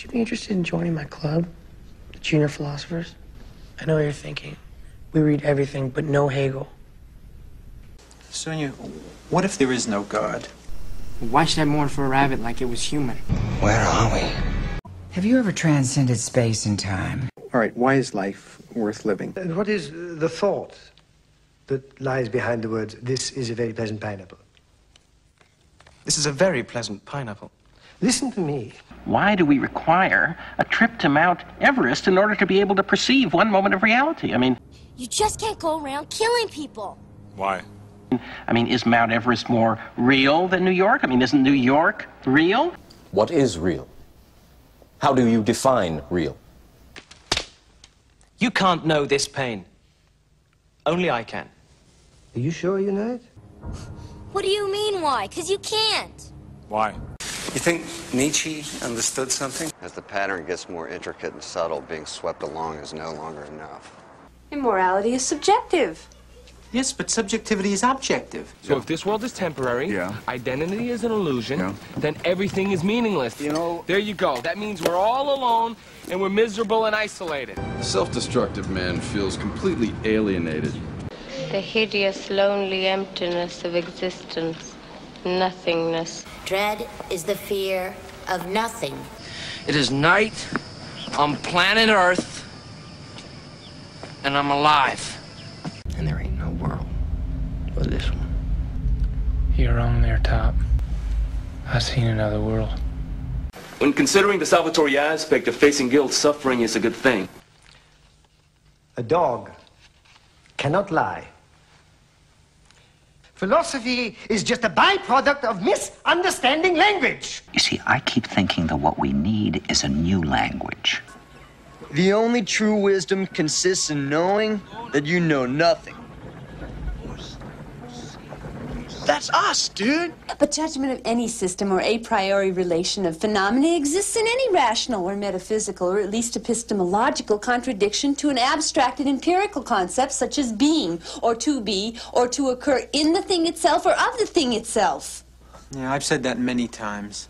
Would you be interested in joining my club, the Junior Philosophers? I know what you're thinking. We read everything but no Hegel. Sonia, what if there is no God? Why should I mourn for a rabbit like it was human? Where are we? Have you ever transcended space and time? All right, why is life worth living? And what is the thought that lies behind the words, this is a very pleasant pineapple? This is a very pleasant pineapple. Listen to me. Why do we require a trip to Mount Everest in order to be able to perceive one moment of reality? I mean, You just can't go around killing people. Why? I mean, is Mount Everest more real than New York? I mean, isn't New York real? What is real? How do you define real? You can't know this pain. Only I can. Are you sure you know it? What do you mean, why? Because you can't. Why? You think Nietzsche understood something? As the pattern gets more intricate and subtle, being swept along is no longer enough. Immorality is subjective. Yes, but subjectivity is objective. So if this world is temporary, Yeah. identity is an illusion, Yeah. then everything is meaningless. You know- There you go. That means we're all alone and we're miserable and isolated. The self-destructive man feels completely alienated. The hideous, lonely emptiness of existence. Nothingness. Dread is the fear of nothing. It is night on planet Earth, and I'm alive. And there ain't no world but this one. You're wrong there, Top. I've seen another world. When considering the salvatory aspect of facing guilt, suffering is a good thing. A dog cannot lie. Philosophy is just a byproduct of misunderstanding language. You see, I keep thinking that what we need is a new language. The only true wisdom consists in knowing that you know nothing. That's us, dude. But judgment of any system or a priori relation of phenomena exists in any rational or metaphysical or at least epistemological contradiction to an abstracted empirical concept such as being or to be or to occur in the thing itself or of the thing itself. Yeah, I've said that many times.